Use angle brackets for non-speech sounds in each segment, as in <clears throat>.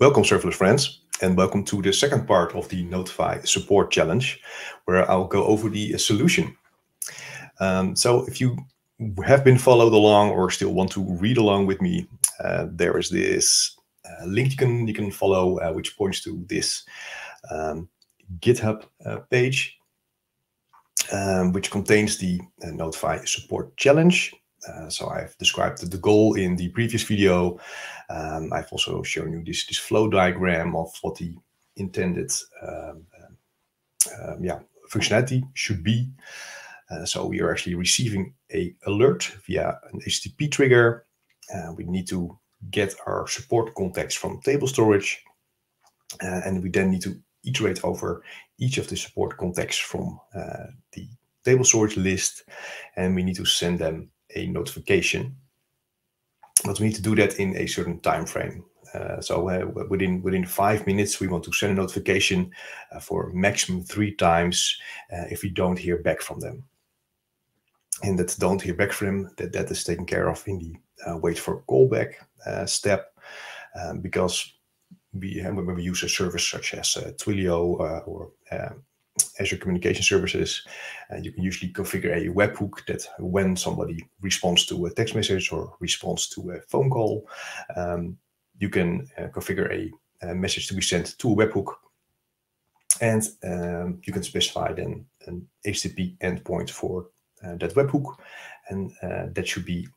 Welcome, serverless friends, and welcome to the second part of the Notify support challenge, where I'll go over the solution. Um, so if you have been followed along or still want to read along with me, uh, there is this uh, link you can you can follow, uh, which points to this um, GitHub uh, page, um, which contains the uh, Notify support challenge. Uh, so I've described the goal in the previous video. Um, I've also shown you this, this flow diagram of what the intended um, um, yeah, functionality should be. Uh, so we are actually receiving a alert via an HTTP trigger. Uh, we need to get our support context from table storage. Uh, and we then need to iterate over each of the support contexts from uh, the table storage list. And we need to send them a notification. But we need to do that in a certain time frame. Uh, so uh, within within five minutes, we want to send a notification uh, for maximum three times uh, if we don't hear back from them. And that don't hear back from them, that, that is taken care of in the uh, wait for callback uh, step, because we when we use a service such as Twilio or Azure Communication Services, uh, you can usually configure a webhook that when somebody responds to a text message or responds to a phone call, um, you can uh, configure a, a, message to be sent to a webhook. And um, you can specify then an HTTP endpoint for uh, that webhook. And uh, that should be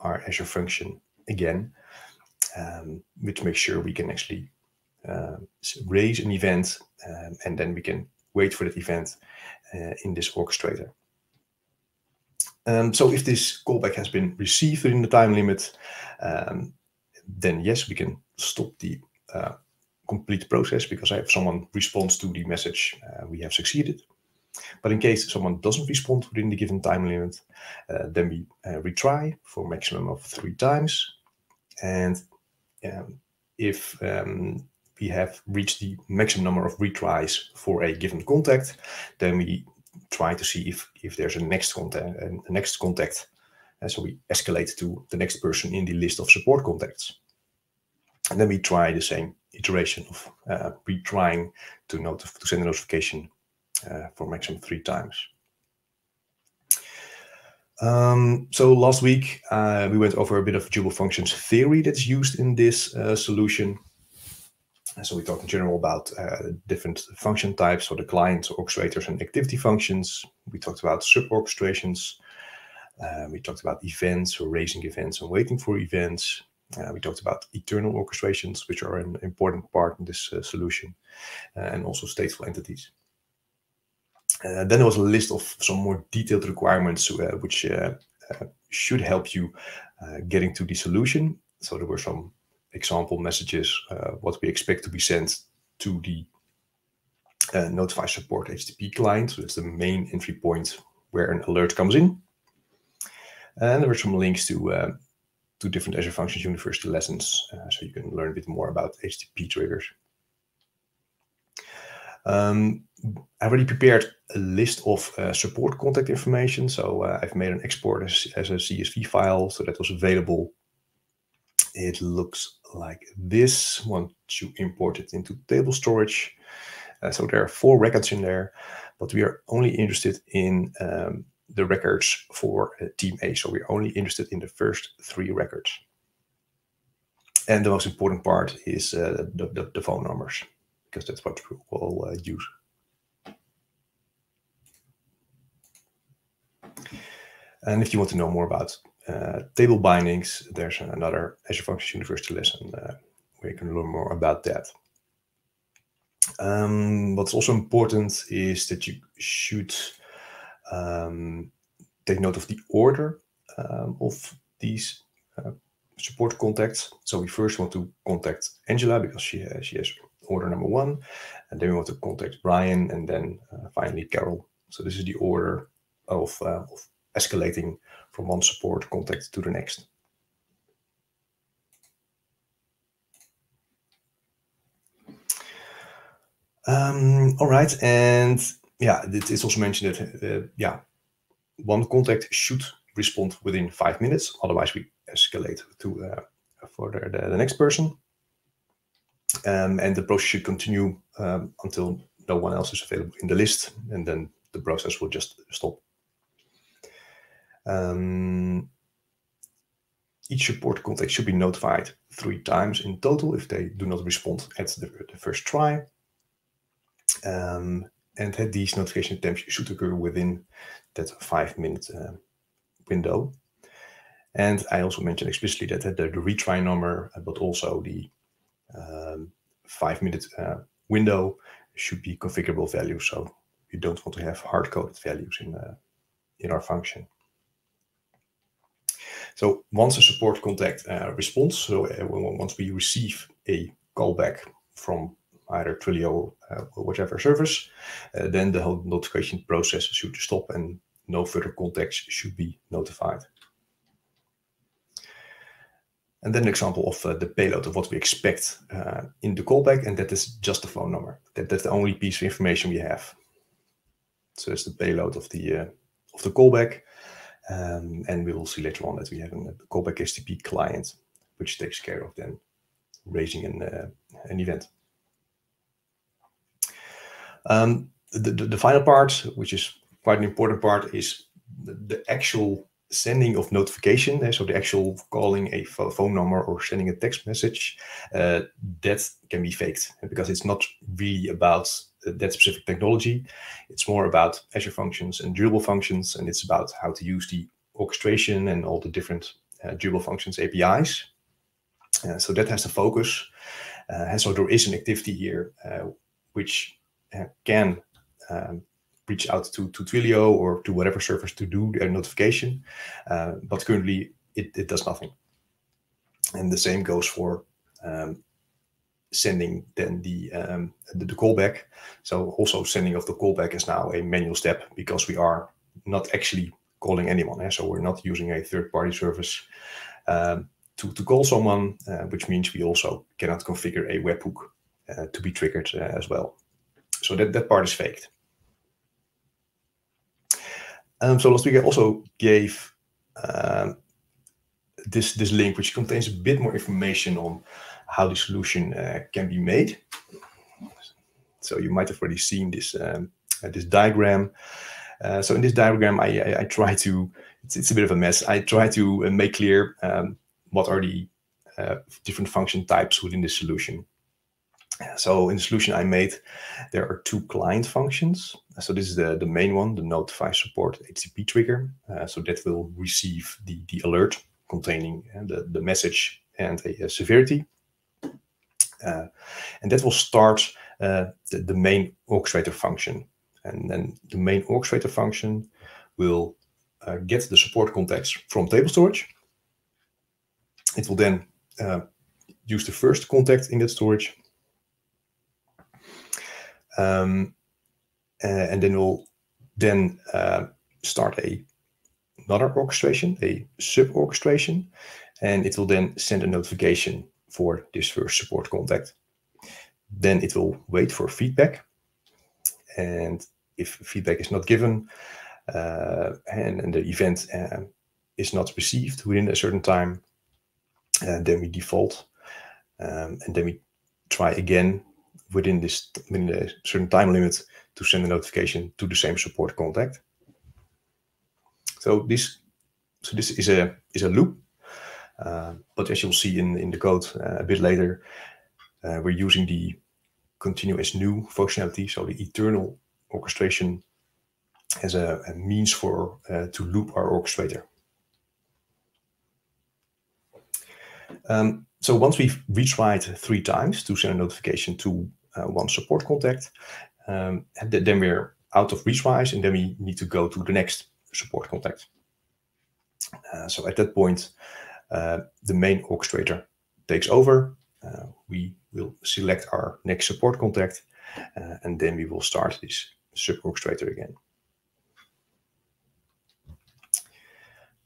our Azure function again, um, which makes sure we can actually uh, raise an event um, and then we can wait for that event uh, in this orchestrator. Um, so if this callback has been received within the time limit, um, then yes, we can stop the uh, complete process because if someone responds to the message, uh, we have succeeded. But in case someone doesn't respond within the given time limit, uh, then we uh, retry for a maximum of three times. And um, if um, we have reached the maximum number of retries for a given contact, then we try to see if, if there's a next contact, a next contact. And so we escalate to the next person in the list of support contacts. And then we try the same iteration of uh, retrying to, to send a notification uh, for maximum three times. Um, so last week, uh, we went over a bit of durable functions theory that's used in this uh, solution. So we talked in general about uh, different function types, so the client orchestrators and activity functions. We talked about sub-orchestrations. Uh, we talked about events or raising events and waiting for events. Uh, we talked about eternal orchestrations, which are an important part in this uh, solution, uh, and also stateful entities. Uh, then there was a list of some more detailed requirements, which should help you getting to the solution. So there were some example messages, uh, what we expect to be sent to the uh, notify support HTTP client. So that's the main entry point where an alert comes in. And there are some links to uh, to different Azure Functions University lessons, uh, so you can learn a bit more about HTTP triggers. Um, I already prepared a list of uh, support contact information. So uh, I've made an export as, as, a CSV file, so that was available. It looks like this once you import it into table storage. Uh, so there are four records in there, but we are only interested in um, the records for uh, team A. So we're only interested in the first three records. And the most important part is uh, the, the, the, phone numbers, because that's what we will uh, use. And if you want to know more about uh, table bindings, there's another Azure Functions University lesson uh, where you can learn more about that. Um, what's also important is that you should um, take note of the order um, of these uh, support contacts. So we first want to contact Angela because she has, she has order number one, and then we want to contact Brian, and then uh, finally Carol. So this is the order of, uh, of escalating from one support contact to the next. Um, all right, and yeah, it is also mentioned that uh, yeah, one contact should respond within five minutes. Otherwise, we escalate to uh, for the, the, next person. Um, and the process should continue um, until no one else is available in the list, and then the process will just stop. Um, each support contact should be notified three times in total if they do not respond at the, the first try. Um, and these notification attempts should occur within that five minute uh, window. And I also mentioned explicitly that the, the retry number, but also the um, five minute uh, window should be configurable values. So you don't want to have hard coded values in, uh, in our function. So once a support contact uh, responds, so uh, once we receive a callback from either Twilio uh, or whichever service, uh, then the whole notification process should stop and no further contacts should be notified. And then an example of uh, the payload of what we expect uh, in the callback, and that is just the phone number. That, that's the only piece of information we have. So it's the payload of the uh, of the callback, um, and we will see later on that we have a callback HTTP client, which takes care of then raising an uh, an event. Um, the, the, the final part, which is quite an important part, is the, the actual sending of notification, eh, so the actual calling a phone number or sending a text message, uh, that can be faked because it's not really about that specific technology. It's more about Azure functions and durable functions, and it's about how to use the orchestration and all the different uh, durable functions APIs. Uh, so that has the focus. Uh, and so there is an activity here uh, which can um, reach out to, to Twilio or to whatever service to do their notification. Uh, but currently it, it does nothing. And the same goes for um, sending then the, um, the, the callback. So also sending of the callback is now a manual step because we are not actually calling anyone. Eh? So we're not using a third-party service um, to, to call someone, uh, which means we also cannot configure a webhook uh, to be triggered uh, as well. So that, that part is faked. Um, so last week I also gave um, this, this link, which contains a bit more information on how the solution uh, can be made. So you might have already seen this, um, uh, this diagram. Uh, so in this diagram, I, I, I try to, it's, it's, a bit of a mess. I try to make clear um, what are the different function types within the solution. So in the solution I made, there are two client functions. So this is the, the main one, the notify support HTTP trigger. Uh, so that will receive the, the alert containing uh, the, the message and a, a severity. And that will start the, the main orchestrator function. And then the main orchestrator function will uh, get the support contacts from table storage. It will then uh, use the first contact in that storage um, and then we'll then uh, start a another orchestration, a sub orchestration, and it will then send a notification for this first support contact. Then it will wait for feedback. And if feedback is not given uh, and, and, the event uh, is not received within a certain time, uh, then we default um, and then we try again within this within a certain time limit to send a notification to the same support contact. So this so this is a is a loop, but as you'll see in in the code uh, a bit later, uh, we're using the ContinueAsNew functionality, so the eternal orchestration as a, a means for uh, to loop our orchestrator. Um, so once we've retried three times to send a notification to uh, one support contact. Um, then we're out of retries, and then we need to go to the next support contact. Uh, so at that point, uh, the main orchestrator takes over. Uh, we will select our next support contact, uh, and then we will start this sub-orchestrator again.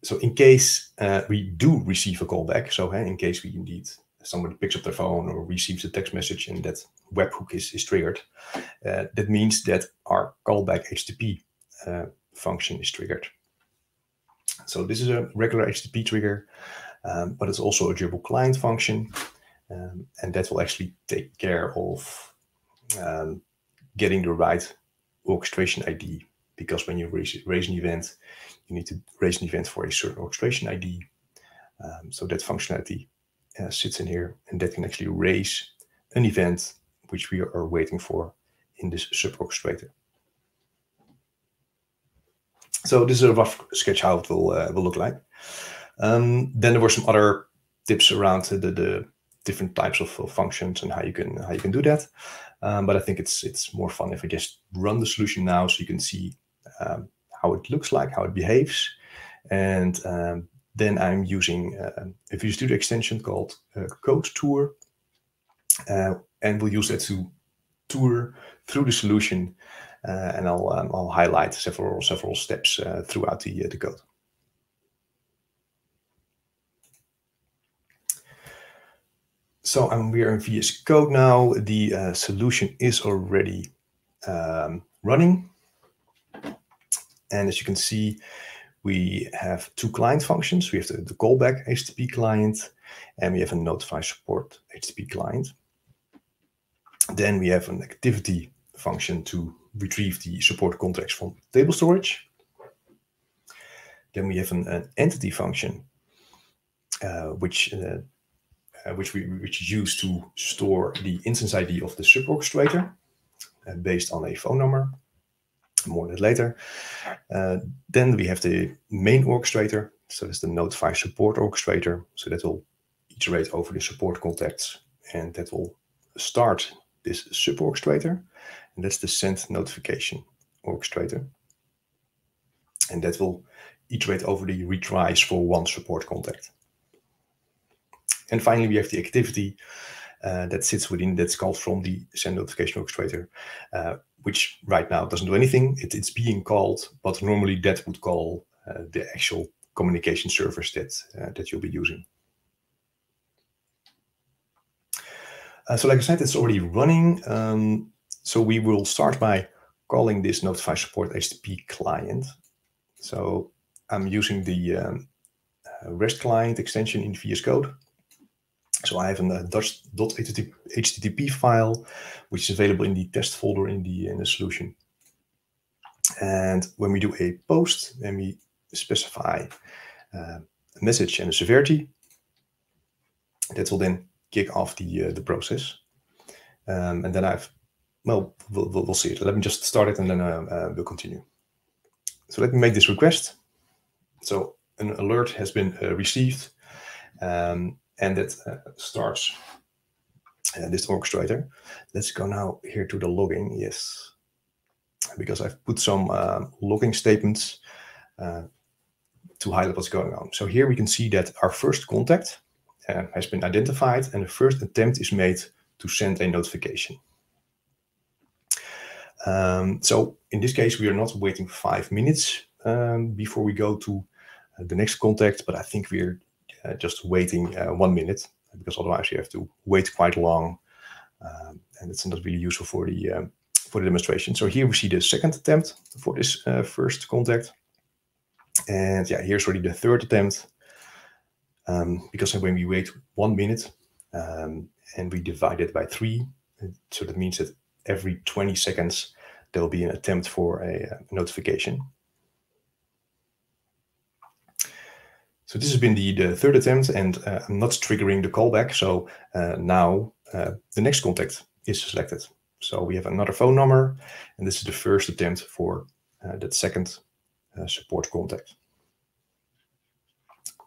So in case uh, we do receive a callback, so in case we indeed somebody picks up their phone or receives a text message and that webhook is, is triggered, uh, that means that our callback HTTP uh, function is triggered. So this is a regular HTTP trigger, um, but it's also a durable client function. Um, and that will actually take care of um, getting the right orchestration ID. Because when you raise, raise, an event, you need to raise an event for a certain orchestration ID. Um, so that functionality uh, sits in here, and that can actually raise an event which we are waiting for in this sub orchestrator. So this is a rough sketch how it will uh, will look like. Um, then there were some other tips around the, the different types of, functions and how you can how you can do that. Um, but I think it's it's more fun if I just run the solution now, so you can see um, how it looks like, how it behaves, and um, then I'm using uh, a Visual Studio extension called uh, CodeTour, uh, and we'll use that to tour through the solution, uh, and I'll um, I'll highlight several several steps uh, throughout the uh, the code. So we are in VS Code now. The uh, solution is already um, running. And as you can see, we have two client functions. We have the, the callback HTTP client, and we have a notify support HTTP client. Then we have an activity function to retrieve the support contracts from table storage. Then we have an, an entity function, uh, which uh, uh, which we which is used to store the instance ID of the suborchestrator uh, based on a phone number. More on that later. Uh, then we have the main orchestrator. So that's the notify support orchestrator. So that will iterate over the support contacts and that will start this sub orchestrator. And that's the send notification orchestrator. And that will iterate over the retries for one support contact. And finally, we have the activity uh, that sits within that's called from the send notification orchestrator, uh, which right now doesn't do anything. It, it's being called, but normally that would call uh, the actual communication service that uh, that you'll be using. Uh, so like I said, it's already running. Um, so we will start by calling this notify support HTTP client. So I'm using the um, uh, REST client extension in VS Code. So I have a .http file, which is available in the test folder in the, in the solution. And when we do a post, then we specify uh, a message and a severity. That will then kick off the uh, the process. Um, and then I've, well, we'll, we'll, see it. Let me just start it and then uh, uh, we'll continue. So let me make this request. So an alert has been uh, received. Um, and it uh, starts uh, this orchestrator. Let's go now here to the logging. Yes, because I've put some uh, logging statements uh, to highlight what's going on. So here we can see that our first contact uh, has been identified and the first attempt is made to send a notification. Um, so in this case, we are not waiting five minutes um, before we go to uh, the next contact, but I think we're just waiting uh, one minute because otherwise you have to wait quite long um, and it's not really useful for the um, for the demonstration. So here we see the second attempt for this uh, first contact. And yeah, here's already the third attempt. Um, because when we wait one minute um, and we divide it by three, so that means that every 20 seconds there will be an attempt for a, a notification. So this has been the, the third attempt and uh, I'm not triggering the callback. So uh, now uh, the next contact is selected. So we have another phone number and this is the first attempt for uh, that second uh, support contact.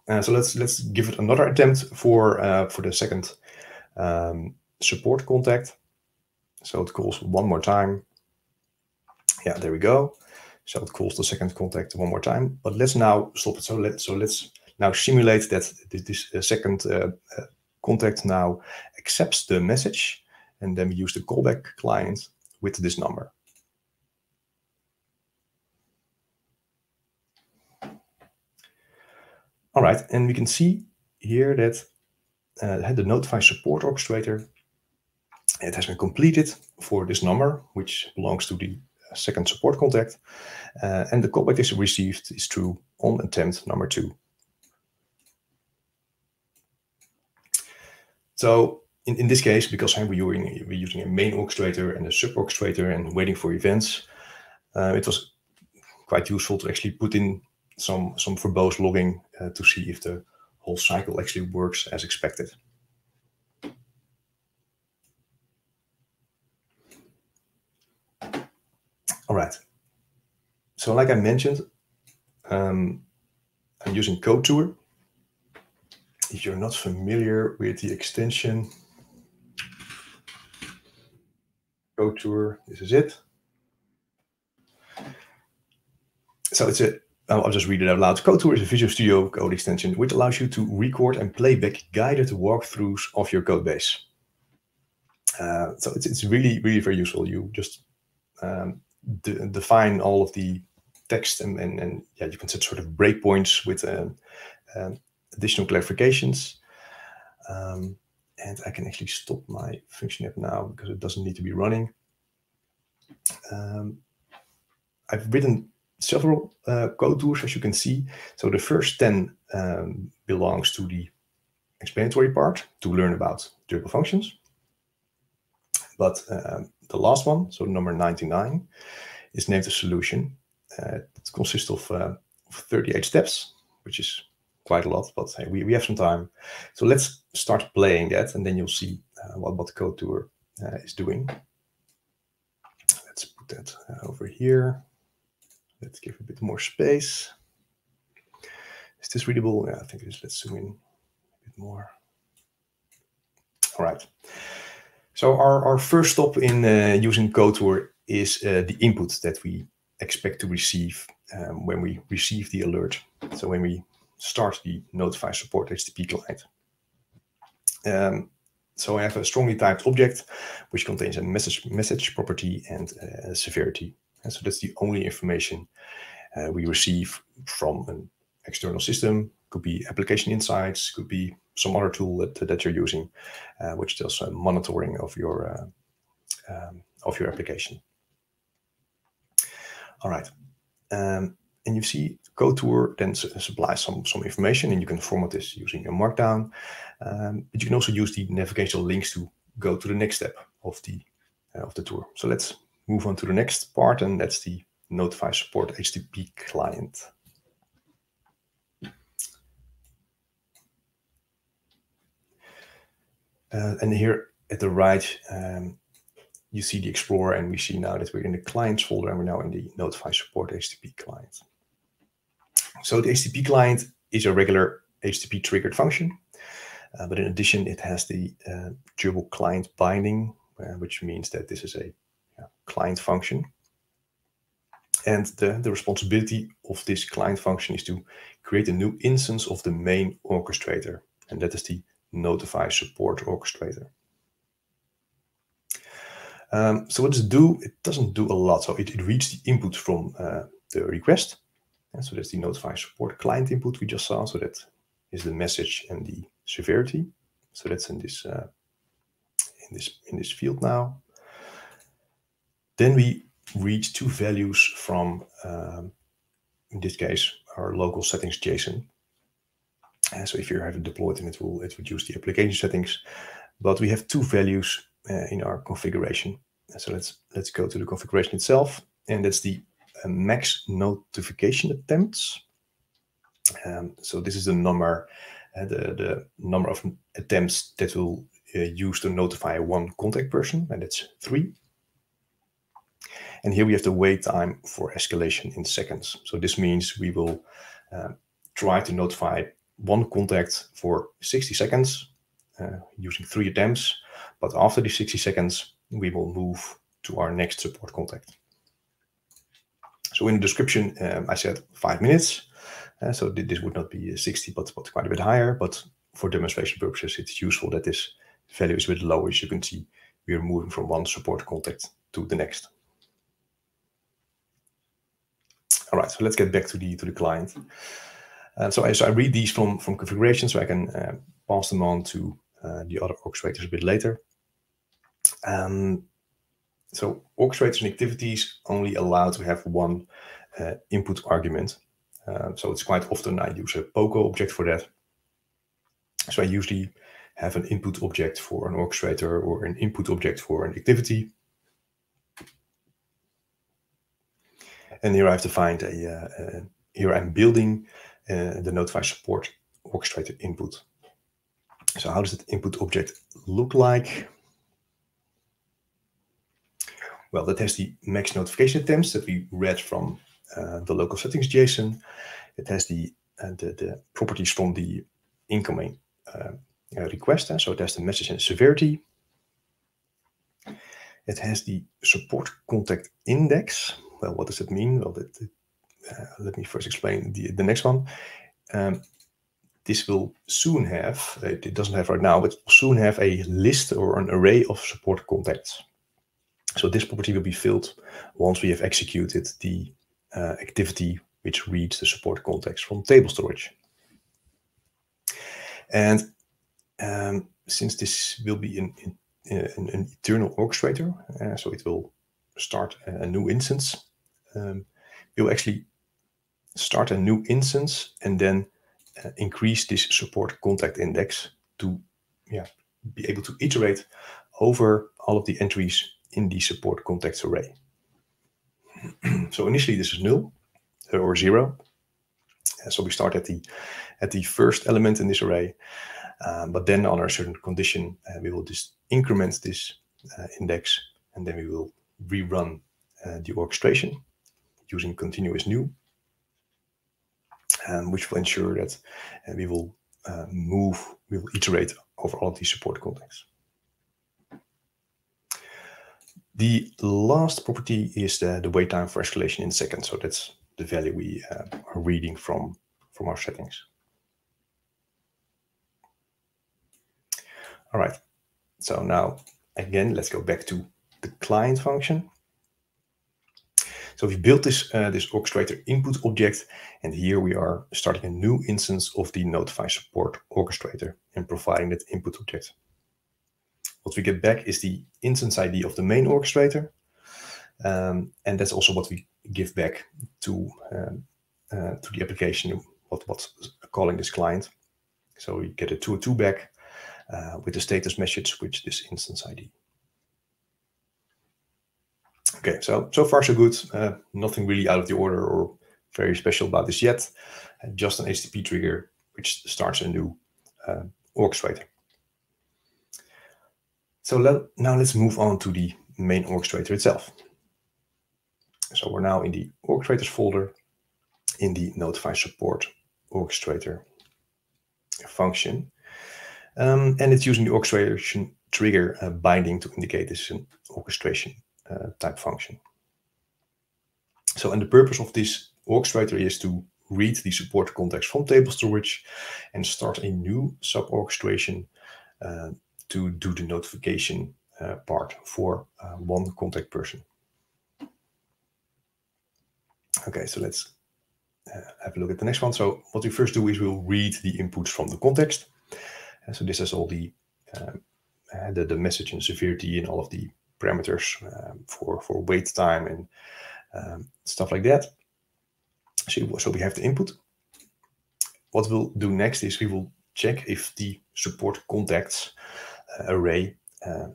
Uh, so let's let's give it another attempt for for the second um, support contact. So it calls one more time. Yeah, there we go. So it calls the second contact one more time. But let's now stop it. So let so let's now simulate that this uh, second uh, uh, contact now accepts the message, and then we use the callback client with this number. All right, and we can see here that uh, the notify support orchestrator, it has been completed for this number, which belongs to the second support contact. Uh, and the callback is received is true on attempt number two. So in, in this case, because we're using, we're using a main orchestrator and a sub orchestrator and waiting for events, uh, it was quite useful to actually put in some, some verbose logging uh, to see if the whole cycle actually works as expected. All right. So like I mentioned, um, I'm using CodeTour. If you're not familiar with the extension, Go CodeTour, this is it. So it's a, I'll just read it out loud. CodeTour is a Visual Studio Code extension which allows you to record and play back guided walkthroughs of your code base. Uh, so it's, it's really, really very useful. You just um, de define all of the text and, and, and yeah, you can set sort of breakpoints with um, um, additional clarifications. Um, and I can actually stop my function app now because it doesn't need to be running. Um, I've written several uh, CodeTours, as you can see. So the first 10 um, belongs to the explanatory part to learn about durable functions. But um, the last one, so number 99, is named a solution. Uh, it consists of uh, 38 steps, which is quite a lot, but hey, we, we have some time. So let's start playing that, and then you'll see uh, what, what the CodeTour uh, is doing. Let's put that uh, over here. Let's give a bit more space. Is this readable? Yeah, I think it is. Let's zoom in a bit more. All right. So our, our first stop in uh, using CodeTour is uh, the input that we expect to receive um, when we receive the alert. So when we start the notify support HTTP client. Um, so I have a strongly typed object which contains a message message property and uh, severity. And so that's the only information uh, we receive from an external system. Could be application insights, could be some other tool that, that you're using, uh, which does monitoring of your uh, um, of your application. All right. Um, and you see CodeTour then supplies some, some information and you can format this using a markdown. Um, but you can also use the navigational links to go to the next step of the, uh, of the tour. So let's move on to the next part and that's the notify support HTTP client. Uh, and here at the right, um, you see the Explorer and we see now that we're in the clients folder and we're now in the notify support HTTP client. So the HTTP client is a regular HTTP triggered function, uh, but in addition, it has the uh, durable client binding, uh, which means that this is a client function. And the, the responsibility of this client function is to create a new instance of the main orchestrator, and that is the notify support orchestrator. Um, so what does it do? It doesn't do a lot. So it, it reads the input from uh, the request. And so that's the notify support client input we just saw. So that is the message and the severity. So that's in this uh, in this in this field now. Then we read two values from, um, in this case, our local settings JSON. So if you have it deployed, then it will it would use the application settings. But we have two values uh, in our configuration. So let's let's go to the configuration itself, and that's the max notification attempts. Um, so this is the number, uh, the the number of attempts that will uh, use to notify one contact person, and it's three. And here we have the wait time for escalation in seconds. So this means we will uh, try to notify one contact for 60 seconds uh, using three attempts. But after the 60 seconds, we will move to our next support contact. So in the description, um, I said five minutes. Uh, so this would not be 60, but, but quite a bit higher. But for demonstration purposes, it's useful that this value is a bit lower. As you can see, we are moving from one support contact to the next. All right, so let's get back to the to the client. Uh, so, I, so I read these from from configuration, so I can uh, pass them on to uh, the other orchestrators a bit later. Um, so orchestrators and activities only allow to have one uh, input argument. Uh, so it's quite often I use a POCO object for that. So I usually have an input object for an orchestrator or an input object for an activity. And here I have to find a, uh, uh, here I'm building uh, the Notify support orchestrator input. So how does that input object look like? Well, that has the max notification attempts that we read from uh, the local settings JSON. It has the, uh, the, the, properties from the incoming uh, request. so it has the message and severity. It has the support contact index. Well, what does it mean? Well, that, uh, let me first explain the, the next one. Um, this will soon have, it doesn't have right now, but soon have a list or an array of support contacts. So this property will be filled once we have executed the uh, activity which reads the support context from table storage. And um, since this will be an, an, an eternal orchestrator, uh, so it will start a, new instance, um, it will actually start a new instance and then uh, increase this support contact index to yeah, be able to iterate over all of the entries in the support context array. <clears throat> so initially this is null uh, or zero. Uh, so we start at the at the first element in this array, um, but then under a certain condition, uh, we will just increment this uh, index, and then we will rerun uh, the orchestration using ContinueAsNew, um, which will ensure that uh, we will move, we will iterate over all these support contexts. The last property is the, the wait time for escalation in seconds. So that's the value we uh, are reading from, from our settings. All right. So now, again, let's go back to the client function. So we built this, uh, this orchestrator input object, and here we are starting a new instance of the notify support orchestrator and providing that input object. What we get back is the instance ID of the main orchestrator. Um, and that's also what we give back to, um, uh, to the application, what, what's calling this client. So we get a 202 back uh, with the status message, which this instance ID. Okay, so, so far so good. Uh, nothing really out of the order or very special about this yet. Uh, just an HTTP trigger, which starts a new uh, orchestrator. So let, now let's move on to the main orchestrator itself. So we're now in the orchestrators folder in the notify support orchestrator function. Um, and it's using the orchestration trigger uh, binding to indicate this is an orchestration uh, type function. So, and the purpose of this orchestrator is to read the support context from table storage and start a new sub-orchestration uh, to do the notification uh, part for uh, one contact person. Okay, so let's uh, have a look at the next one. So what we first do is we'll read the inputs from the context. Uh, so this has all the, um, uh, the, the message and severity and all of the parameters um, for, for wait time and um, stuff like that. So, so we have the input. What we'll do next is we will check if the support contacts array uh,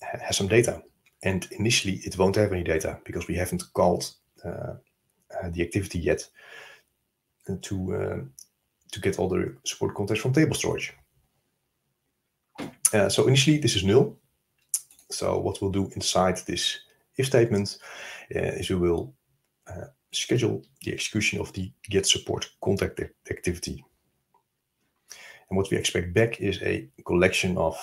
has some data. And initially, it won't have any data because we haven't called uh, uh, the activity yet to to get all the support context from table storage. Uh, so initially this is null. So what we'll do inside this if statement uh, is we will uh, schedule the execution of the get support contact activity. And what we expect back is a collection of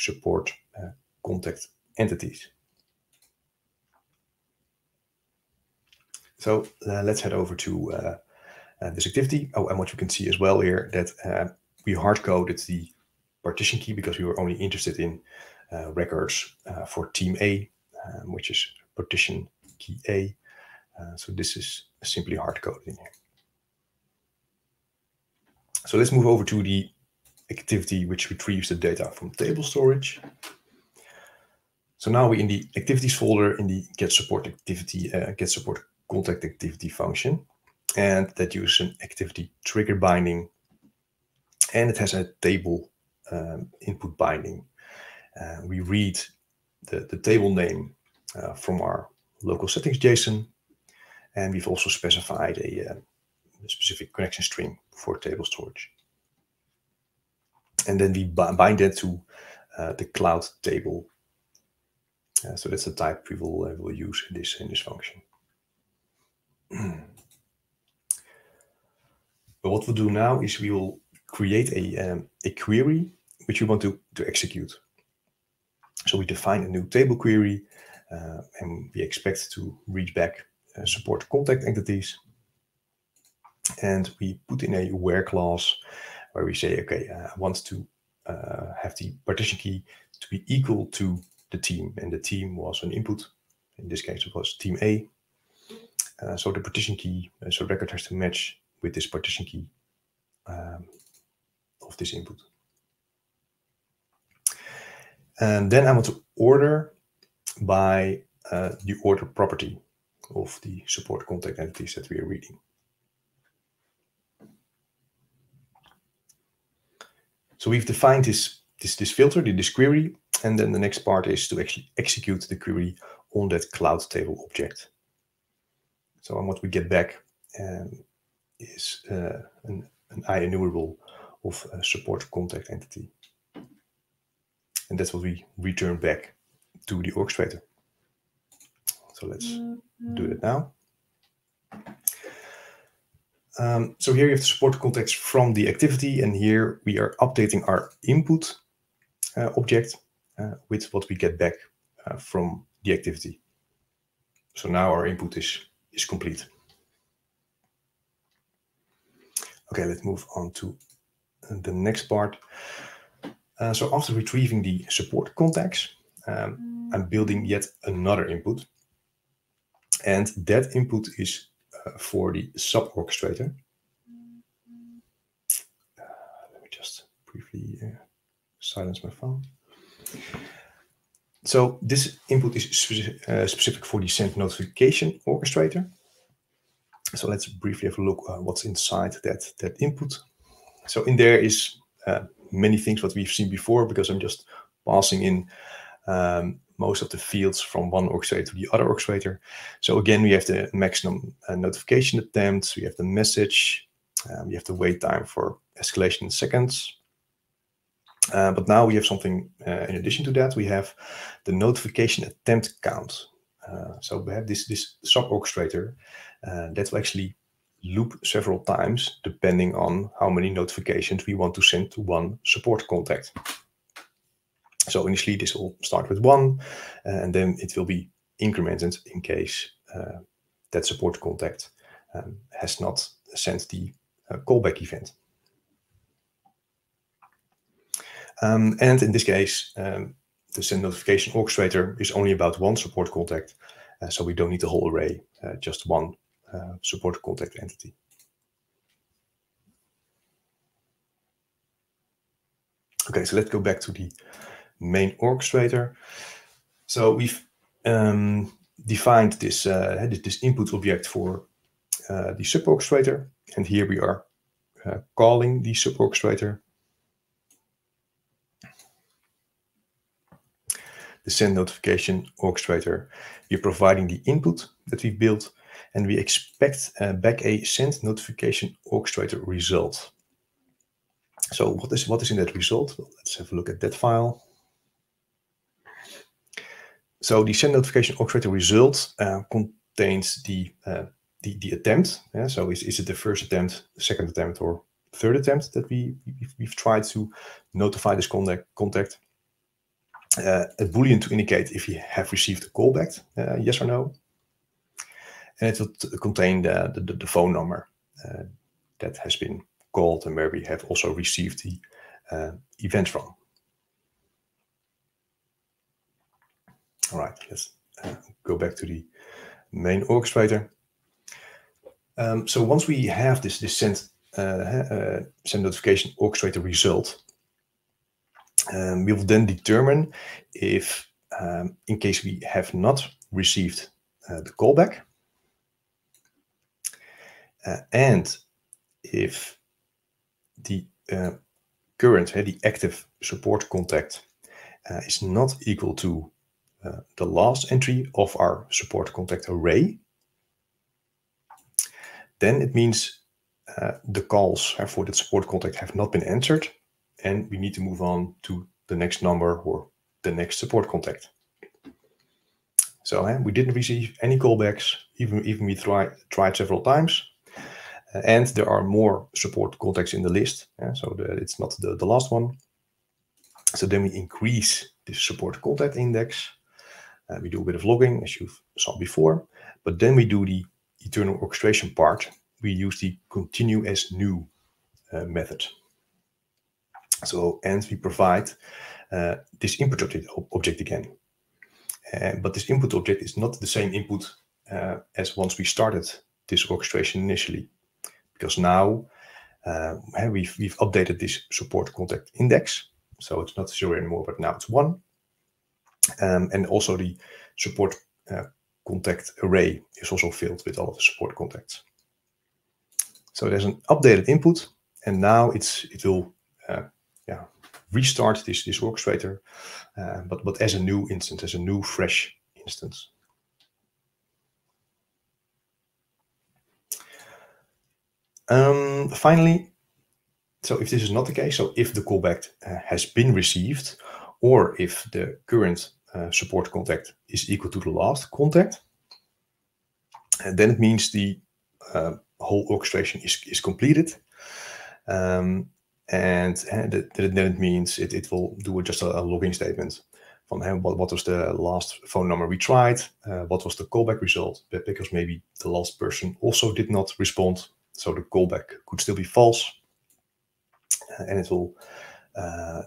support uh, contact entities. So uh, let's head over to uh, uh, this activity. Oh, and what you can see as well here that uh, we hard coded the partition key because we were only interested in uh, records uh, for team A, um, which is partition key A. so this is simply hard coded in here. So let's move over to the activity which retrieves the data from table storage. So now we're in the activities folder in the get support activity, uh, get support contact activity function. And that uses an activity trigger binding. And it has a table um, input binding. Uh, we read the, the table name uh, from our local settings JSON, and we've also specified a, uh, a specific connection string for table storage. And then we bind that to uh, the cloud table. Uh, so that's the type we will, uh, will use in this in this function. <clears throat> but what we'll do now is we will create a, um, a query which we want to, to execute. So we define a new table query uh, and we expect to reach back uh, support contact entities. And we put in a where clause where we say, okay, uh, I want to uh, have the partition key to be equal to the team. And the team was an input. In this case, it was team A. Uh, so the partition key, uh, so record has to match with this partition key um, of this input. And then I want to order by uh, the order property of the support contact entities that we are reading. So we've defined this, this, this filter, this query, and then the next part is to actually execute the query on that cloud table object. So and what we get back um, is uh, an, an IEnumerable of a support contact entity. And that's what we return back to the orchestrator. So let's mm -hmm. do that now. Um, so here you have the support context from the activity, and here we are updating our input uh, object uh, with what we get back uh, from the activity. So now our input is, is complete. Okay, let's move on to the next part. Uh, so after retrieving the support contacts, um, I'm building yet another input. And that input is uh, for the sub orchestrator. Uh, let me just briefly uh, silence my phone. So this input is specific, uh, specific for the send notification orchestrator. So let's briefly have a look uh, what's inside that, that input. So in there is uh, many things what we've seen before because I'm just passing in um, most of the fields from one orchestrator to the other orchestrator. So again, we have the maximum uh, notification attempts, we have the message, um, we have the wait time for escalation in seconds. Uh, but now we have something uh, in addition to that, we have the notification attempt count. Uh, so we have this, this sub orchestrator uh, that will actually loop several times depending on how many notifications we want to send to one support contact. So initially this will start with one uh, and then it will be incremented in case uh, that support contact um, has not sent the uh, callback event. Um, and in this case, um, the send notification orchestrator is only about one support contact. Uh, so we don't need the whole array, uh, just one uh, support contact entity. Okay, so let's go back to the main orchestrator. So we've um, defined this, uh, this input object for uh, the sub orchestrator, and here we are uh, calling the sub orchestrator. The send notification orchestrator. We're providing the input that we've built, and we expect uh, back a send notification orchestrator result. So what is what is in that result? Well, let's have a look at that file. So the send notification orchestrator result uh, contains the, the the attempt. Yeah? So is, is it the first attempt, the second attempt, or third attempt that we we've, tried to notify this contact contact? Uh, a boolean to indicate if you have received a callback, uh, yes or no. And it will contain the, the, the phone number uh, that has been called and where we have also received the event from. All right, let's uh, go back to the main orchestrator. Um, so once we have this, this send, uh, uh, send notification orchestrator result, um, we will then determine if, um, in case we have not received uh, the callback, uh, and if the current, the active support contact is not equal to uh, the last entry of our support contact array, then it means uh, the calls for that support contact have not been answered and we need to move on to the next number or the next support contact. So uh, we didn't receive any callbacks, even, even we try, tried several times. Uh, and there are more support contacts in the list. so the, it's not the, the last one. So then we increase the support contact index. Uh, we do a bit of logging, as you saw before. But then we do the eternal orchestration part. We use the ContinueAsNew uh, method. So, and we provide uh, this input object, object again. Uh, but this input object is not the same input uh, as once we started this orchestration initially. Because now uh, we've, we've updated this support contact index. So it's not zero anymore, but now it's one. Um, and also the support uh, contact array is also filled with all of the support contacts. So there's an updated input, and now it's it will uh, yeah restart this this orchestrator, uh, but but as a new instance, as a new fresh instance. Um, finally, so if this is not the case, so if the callback uh, has been received, or if the current uh, support contact is equal to the last contact, and then it means the uh, whole orchestration is, is completed. Um, and, and then it means it, it will do just a, a logging statement from hey, what, what was the last phone number we tried, uh, what was the callback result, because maybe the last person also did not respond, so the callback could still be false. and it will uh,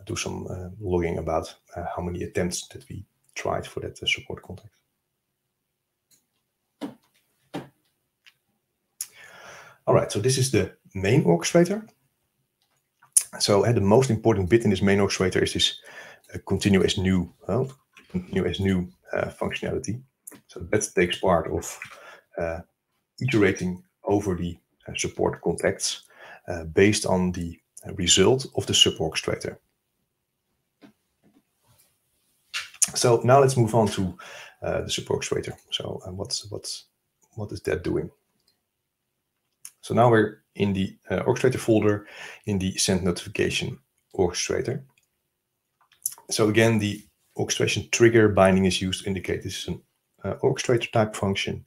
do some uh, logging about uh, how many attempts that we tried for that support contact. All right, so this is the main orchestrator. So uh, the most important bit in this main orchestrator is this uh, as new, uh, new uh, functionality. So that takes part of uh, iterating over the support contacts based on the result of the sub-orchestrator. So now let's move on to the sub-orchestrator. So what's, what's, what is that doing? So now we're in the uh, orchestrator folder in the send notification orchestrator. So again, the orchestration trigger binding is used to indicate this is an uh, orchestrator type function.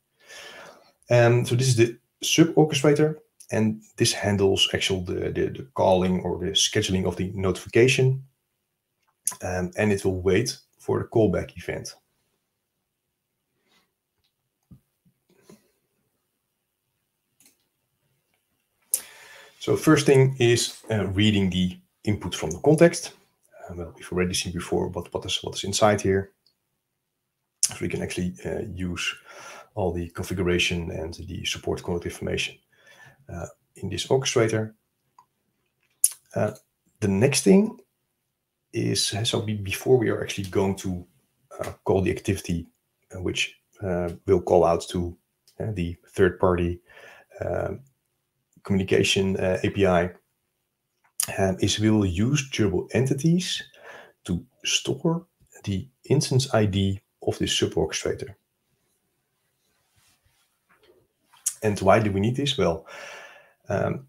And so this is the sub orchestrator, and this handles actual the, the, the calling or the scheduling of the notification. Um, and it will wait for the callback event. So first thing is uh, reading the input from the context. Uh, well, we've already seen before what, what, is, what is inside here. So we can actually uh, use all the configuration and the support contact information in this orchestrator. Uh, the next thing is, uh, so before we are actually going to call the activity which will call out to the third party communication uh, API um, is we will use durable entities to store the instance ID of this sub-orchestrator. And why do we need this? Well, um,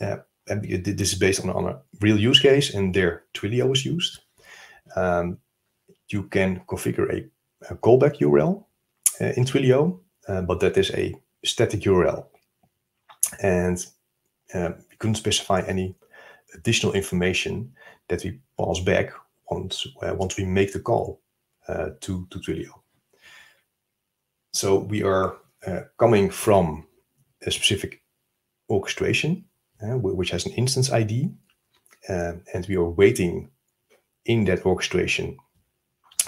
uh, this is based on, on, a real use case, and there Twilio is used. Um, you can configure a, a callback URL uh, in Twilio, uh, but that is a static URL and uh, we couldn't specify any additional information that we pass back once uh, once we make the call uh, to to Twilio. So we are uh, coming from a specific orchestration, uh, which has an instance ID, uh, and we are waiting in that orchestration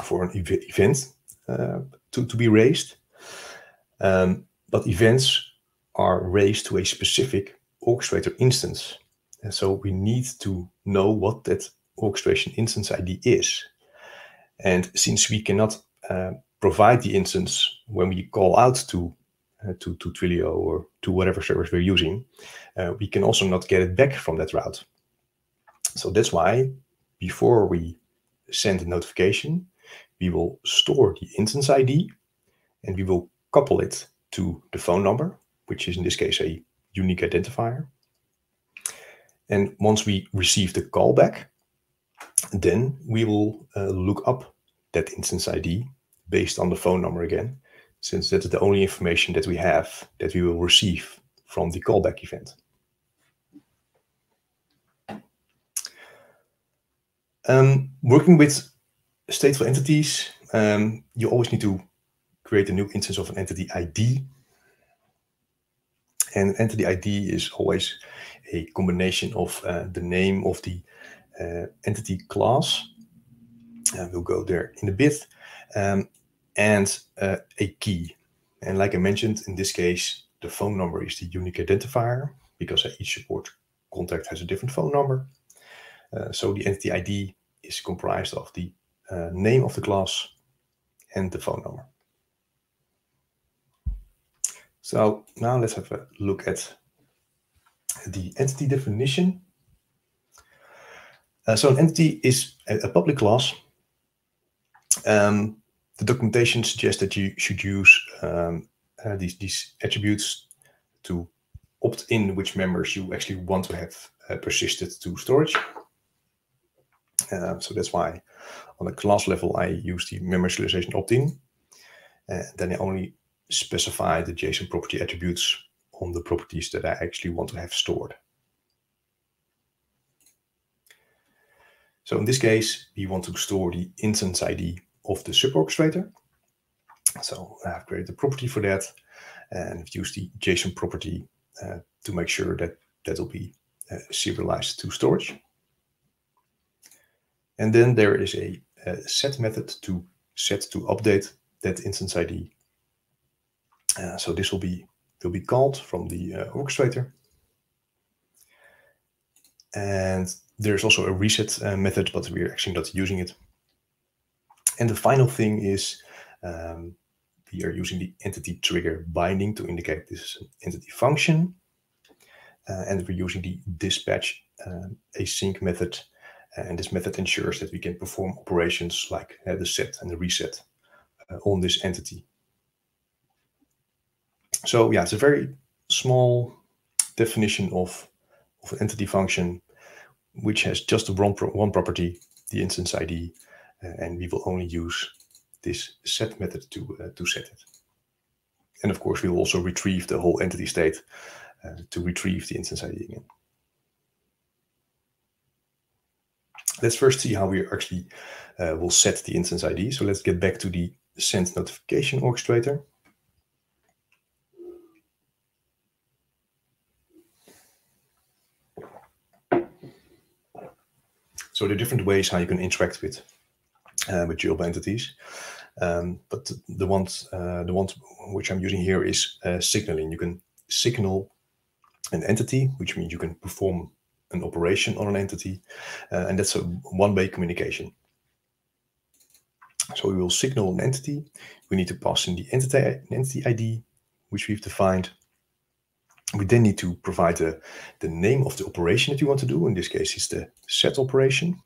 for an ev event to, to be raised. Um, but events are raised to a specific orchestrator instance. And so we need to know what that orchestration instance ID is. And since we cannot uh, provide the instance when we call out to uh, to, to Twilio or to whatever service we're using, uh, we can also not get it back from that route. So that's why before we send a notification, we will store the instance ID and we will couple it to the phone number, which is in this case a unique identifier. And once we receive the callback, then we will uh, look up that instance ID based on the phone number again, since that is the only information that we have that we will receive from the callback event. Um, working with stateful entities, um, you always need to create a new instance of an entity ID. And entity ID is always a combination of uh, the name of the uh, entity class. Uh, we'll go there in a bit. Um, and uh, a key. And like I mentioned, in this case, the phone number is the unique identifier because each support contact has a different phone number. Uh, so the entity ID is comprised of the uh, name of the class and the phone number. So now let's have a look at the entity definition. Uh, so an entity is a, a public class. Um, the documentation suggests that you should use um, uh, these, these attributes to opt in which members you actually want to have uh, persisted to storage. Uh, so that's why on the class level, I use the member serialization opt-in. Uh, then I only specify the JSON property attributes on the properties that I actually want to have stored. So in this case, we want to store the instance ID of the suborchestrator. So I have created a property for that and I've used the JSON property uh, to make sure that that will be uh, serialized to storage. And then there is a, a, set method to set to update that instance ID. Uh, so this will be will be called from the uh, orchestrator. And there's also a reset uh, method, but we're actually not using it. And the final thing is um, we are using the entity trigger binding to indicate this is an entity function. Uh, and we're using the dispatch um, async method and this method ensures that we can perform operations like uh, the set and the reset uh, on this entity. So yeah, it's a very small definition of, of an entity function, which has just one, pro one property, the instance ID, uh, and we will only use this set method to, uh, to set it. And of course, we will also retrieve the whole entity state uh, to retrieve the instance ID again. Let's first see how we actually uh, will set the instance ID. So let's get back to the send notification orchestrator. So there are different ways how you can interact with uh, with GLB entities. Um, but the ones uh, the ones which I'm using here is uh, signaling. You can signal an entity, which means you can perform an operation on an entity, uh, and that's a one-way communication. So we will signal an entity. We need to pass in the entity, entity ID, which we've defined. We then need to provide the, the name of the operation that you want to do. In this case, it's the set operation.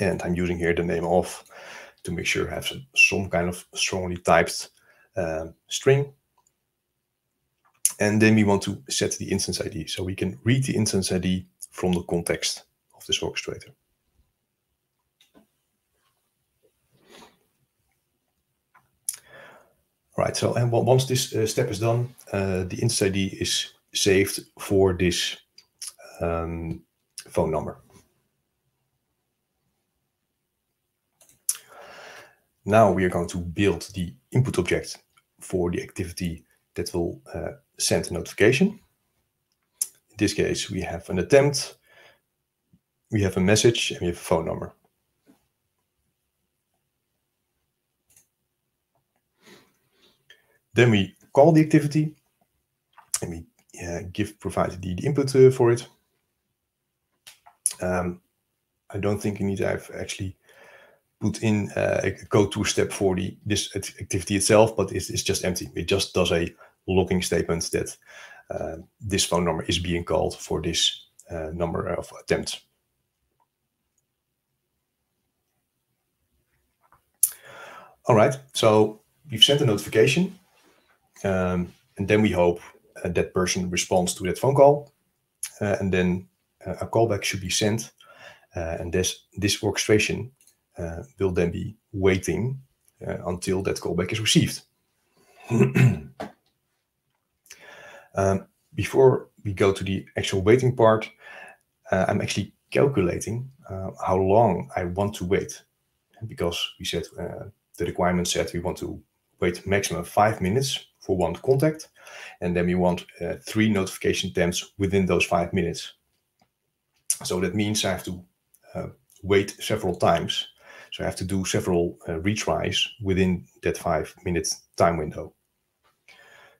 And I'm using here the name of to make sure I have some, kind of strongly typed uh, string. And then we want to set the instance ID. So we can read the instance ID from the context of this orchestrator. All right, so and once this uh, step is done, uh, the instance ID is saved for this um, phone number. Now we are going to build the input object for the activity that will uh, send a notification. In this case, we have an attempt, we have a message, and we have a phone number. Then we call the activity, and we uh, give provide the, the input uh, for it. Um, I don't think you need to have actually put in uh, a go-to step for the this activity itself, but it's, it's just empty. It just does a logging statement that uh, this phone number is being called for this uh, number of attempts. All right, so we've sent a notification, um, and then we hope uh, that person responds to that phone call, uh, and then uh, a callback should be sent, and this this orchestration will then be waiting uh, until that callback is received. <clears throat> um, before we go to the actual waiting part, I'm actually calculating how long I want to wait, because we said the requirement said we want to wait maximum five minutes for one contact, and then we want uh, three notification attempts within those five minutes. So that means I have to uh, wait several times. So I have to do several uh, retries within that five minute time window.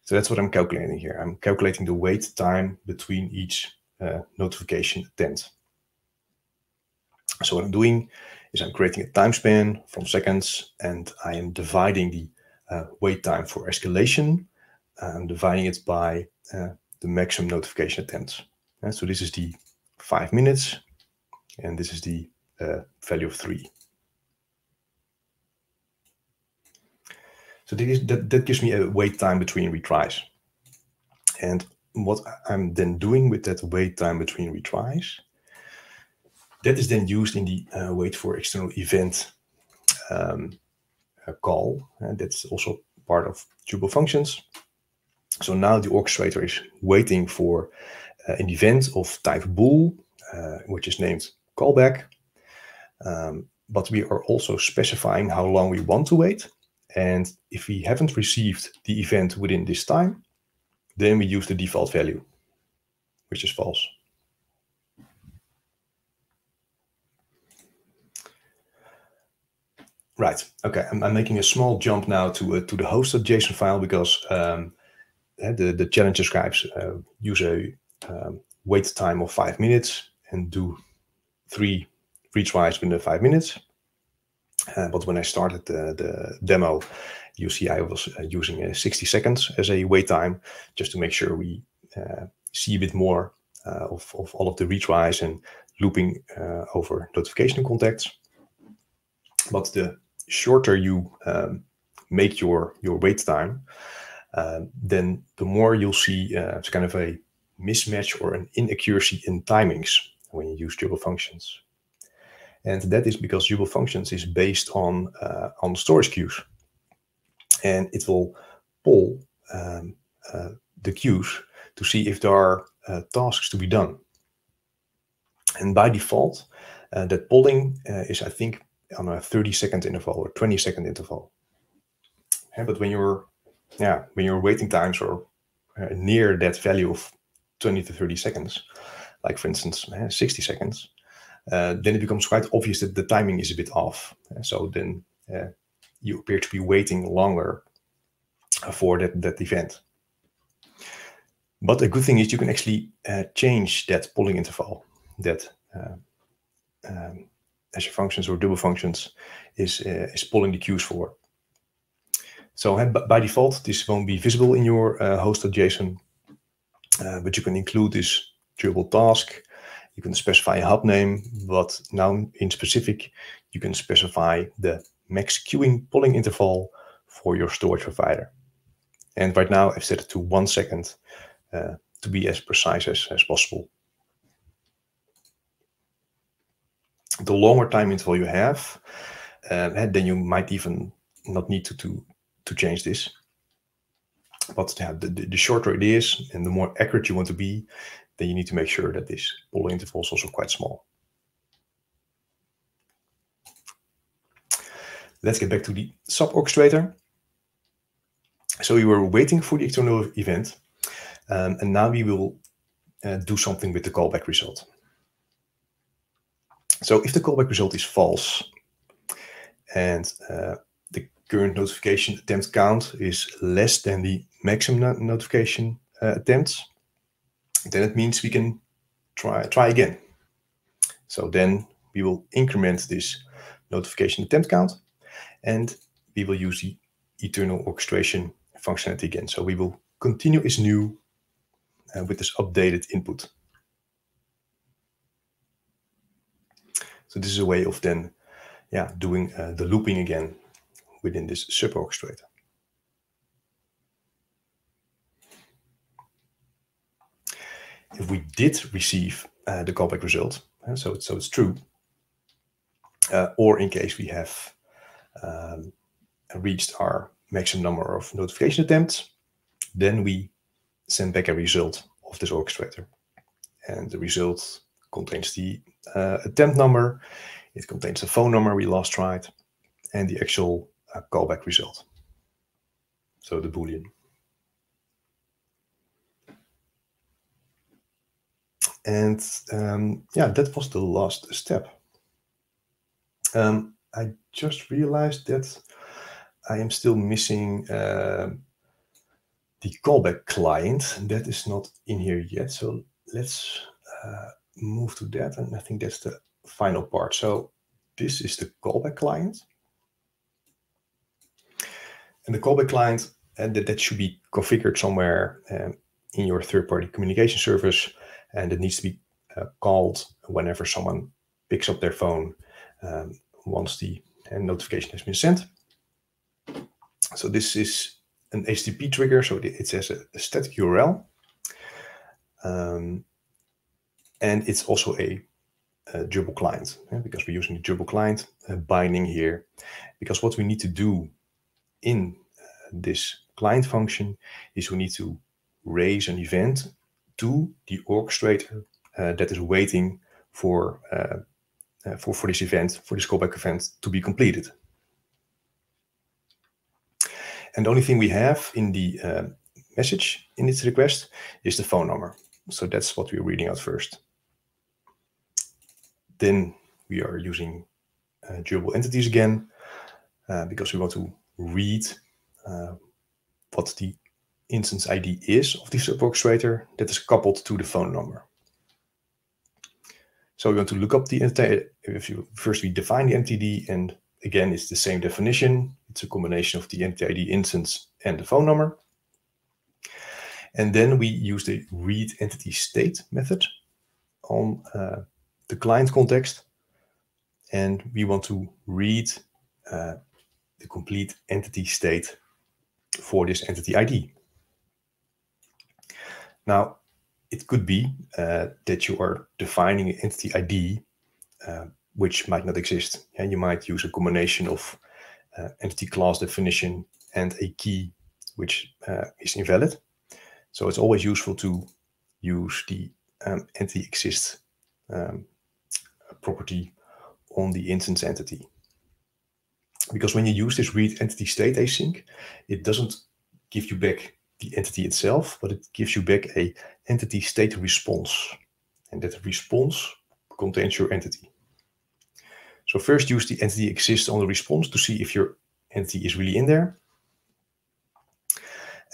So that's what I'm calculating here. I'm calculating the wait time between each uh, notification attempt. So what I'm doing is I'm creating a time span from seconds and I am dividing the uh, wait time for escalation. I'm dividing it by uh, the maximum notification attempts. And so this is the five minutes and this is the uh, value of three. So is, that, that gives me a wait time between retries. And what I'm then doing with that wait time between retries that is then used in the uh, wait for external event um, uh, call. And that's also part of durable functions. So now the orchestrator is waiting for uh, an event of type bool, uh, which is named callback. Um, but we are also specifying how long we want to wait. And if we haven't received the event within this time, then we use the default value, which is false. Right. Okay. I'm, I'm, making a small jump now to uh, to the hosted.json file because um, eh, the the challenge describes uh, use a um, wait time of five minutes and do three retries within five minutes. Uh, but when I started the, the demo, you see I was uh, using uh, 60 seconds as a wait time just to make sure we uh, see a bit more of, of all of the retries and looping over notification contacts. But the shorter you um, make your your wait time, uh, then the more you'll see uh, it's kind of a mismatch or an inaccuracy in timings when you use durable functions. And that is because durable functions is based on uh, on storage queues, and it will pull um, uh, the queues to see if there are uh, tasks to be done. And by default, uh, that polling is, I think, on a 30 second interval or 20 second interval. Yeah, but when you're, yeah, when your waiting times are uh, near that value of 20 to 30 seconds, like for instance, uh, 60 seconds, uh, then it becomes quite obvious that the timing is a bit off. so then uh, you appear to be waiting longer for that, that event. But the good thing is you can actually uh, change that polling interval that uh, um, Azure Functions or durable functions is, uh, is pulling the queues for. So by default, this won't be visible in your uh, host.json, but you can include this durableTask. You can specify a hub name, but now in specific, you can specify the max queuing polling interval for your storage provider. And right now I've set it to one second uh, to be as precise as, as possible. the longer time interval you have, uh, then you might even not need to to, to change this. But yeah, the, the, shorter it is and the more accurate you want to be, then you need to make sure that this polling interval is also quite small. Let's get back to the sub orchestrator. So we were waiting for the external event, um, and now we will uh, do something with the callback result. So if the callback result is false and uh, the current notification attempt count is less than the maximum no notification uh, attempts, then it means we can try, try again. So then we will increment this notification attempt count and we will use the eternal orchestration functionality again. So we will continue as new uh, with this updated input. So this is a way of then, yeah, doing uh, the looping again within this sub-orchestrator. If we did receive uh, the callback result, uh, so, so it's true, uh, or in case we have um, reached our maximum number of notification attempts, then we send back a result of this orchestrator. And the result contains the uh, attempt number, it contains the phone number we last tried, and the actual uh, callback result. So the Boolean. And um, yeah, that was the last step. Um, I just realized that I am still missing uh, the callback client. That is not in here yet. So let's uh, move to that. And I think that's the final part. So this is the callback client. And the callback client, and that, that should be configured somewhere um, in your third-party communication service. And it needs to be uh, called whenever someone picks up their phone um, once the uh, notification has been sent. So this is an HTTP trigger, so it says a, static URL. Um, and it's also a, a durable client yeah, because we're using the durable client uh, binding here. Because what we need to do in uh, this client function is we need to raise an event to the orchestrator uh, that is waiting for, uh, uh, for, for this event, for this callback event to be completed. And the only thing we have in the uh, message in its request is the phone number. So that's what we're reading out first. Then we are using uh, durable entities again uh, because we want to read what the instance ID is of the sub-orchestrator that is coupled to the phone number. So we want to look up the entity. If you first we define the entity, and again, it's the same definition. It's a combination of the entity ID instance and the phone number. And then we use the read entity state method on uh, the client context. And we want to read uh, the complete entity state for this entity ID. Now, it could be uh, that you are defining an entity ID uh, which might not exist. And you might use a combination of uh, entity class definition and a key which uh, is invalid. So it's always useful to use the um, entity exists um, property on the instance entity. Because when you use this read entity state async, it doesn't give you back the entity itself, but it gives you back a entity state response. And that response contains your entity. So first use the entity exists on the response to see if your entity is really in there.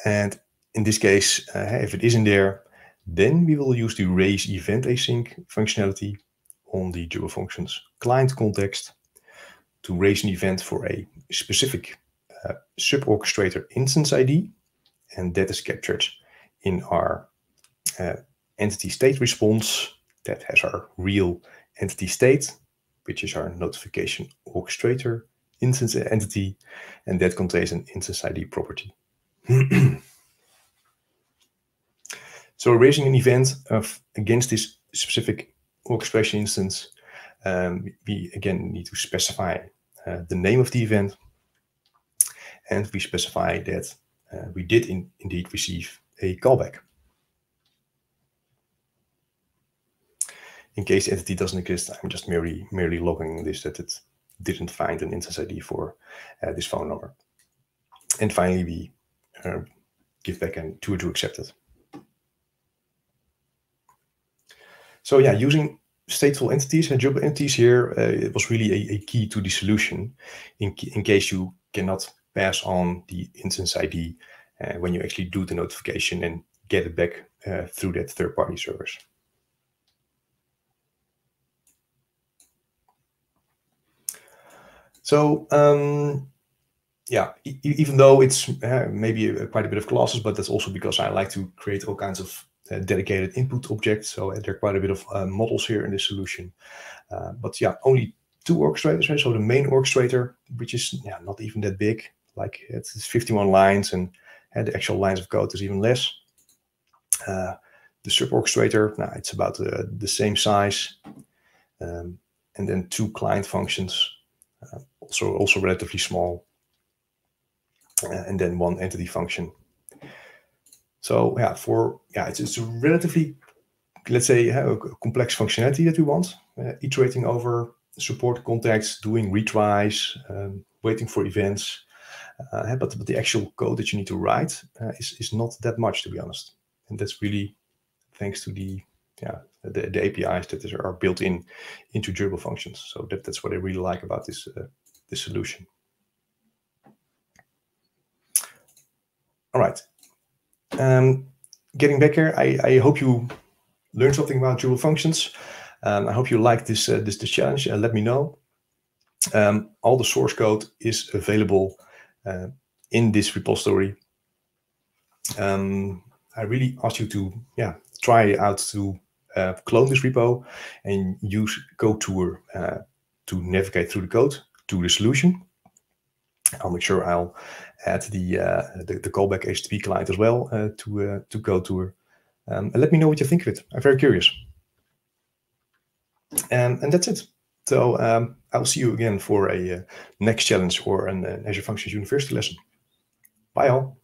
And in this case, uh, if it is in there, then we will use the raise event async functionality on the durable functions client context to raise an event for a specific uh, sub-orchestrator instance ID. And that is captured in our uh, entity state response that has our real entity state, which is our notification orchestrator instance entity, and that contains an instance ID property. <clears throat> so raising an event of against this specific orchestration instance. Um, we again need to specify uh, the name of the event, and we specify that uh, we did in, indeed receive a callback. In case the entity doesn't exist, I'm just merely merely logging this that it didn't find an instance ID for uh, this phone number. And finally, we uh, give back an to to accepted. So yeah, using stateful entities and durable entities here, uh, it was really a, a, key to the solution in, in case you cannot pass on the instance ID uh, when you actually do the notification and get it back uh, through that third-party service. So um, yeah, e even though it's uh, maybe a, quite a bit of classes, but that's also because I like to create all kinds of uh, dedicated input objects. So uh, there are quite a bit of uh, models here in this solution. Uh, but yeah, only two orchestrators. So the main orchestrator, which is yeah, not even that big, like it's 51 lines, and, and the actual lines of code is even less. Uh, the sub orchestrator, now it's about uh, the same size, um, and then two client functions, uh, also also relatively small, uh, and then one entity function. So yeah, for yeah, it's, it's a relatively let's say a complex functionality that we want, uh, iterating over support contexts, doing retries, um, waiting for events. Uh, but, but the actual code that you need to write uh, is, is not that much, to be honest. And that's really thanks to the yeah the, the APIs that are built in into durable functions. So that, that's what I really like about this uh, this solution. All right. Um, getting back here, I, I hope you learned something about durable functions. Um, I hope you like this, uh, this, this challenge and let me know. Um, all the source code is available uh, in this repository. Um, I really ask you to yeah try out to uh, clone this repo and use CodeTour uh, to navigate through the code to the solution. I'll make sure I'll add the uh, the, the, callback HTTP client as well uh, to uh, to CodeTour. Um, and let me know what you think of it. I'm very curious. Um, and that's it. So um, I'll see you again for a uh, next challenge or an uh, Azure Functions University lesson. Bye all.